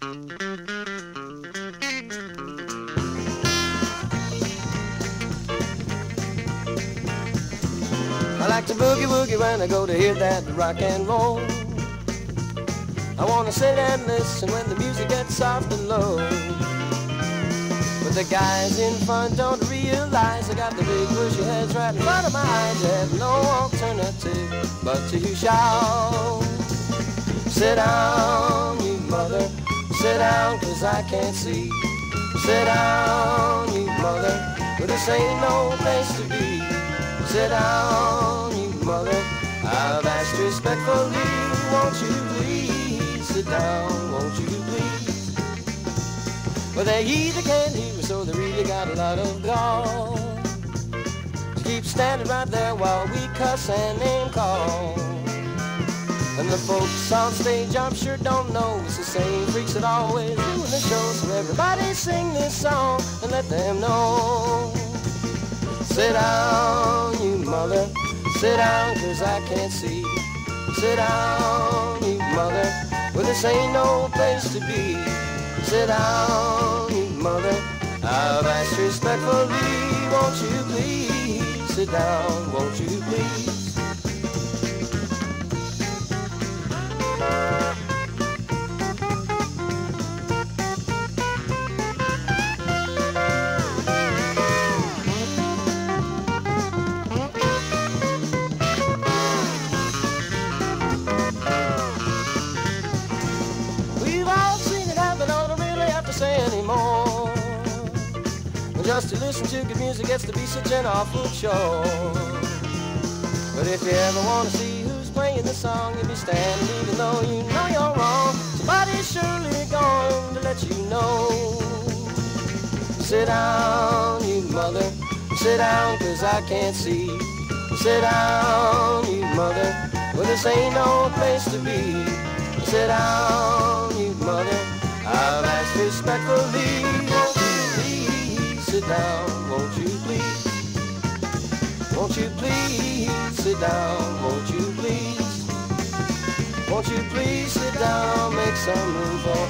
I like to boogie woogie when I go to hear that rock and roll. I wanna sit and listen when the music gets soft and low. But the guys in front don't realize I got the big bushy heads right in front of my eyes. I have no alternative but to shout. Sit down, can't see. Sit down, you mother. But this ain't no place to be. Sit down, you mother. I've asked respectfully, won't you please sit down, won't you please? Well, they either can't hear me, so they really got a lot of gall. To keep standing right there while we cuss and name call. And the folks on stage, I'm sure don't know it's the same freaks that always. So everybody sing this song and let them know. Sit down, you mother. Sit down, cause I can't see. Sit down, you mother. Well, this ain't no place to be. Sit down, you mother. I've asked respectfully, won't you please sit down, won't you please? Just to listen to good music gets to be such an awful chore. But if you ever want to see who's playing the song, you'll be standing even though you know you're wrong. Somebody's surely going to let you know. Sit down, you mother. Sit down, cause I can't see. Sit down, you mother. Well, this ain't no place to be. Sit down, down, won't you please? Won't you please sit down, won't you please? Won't you please sit down, make some room for?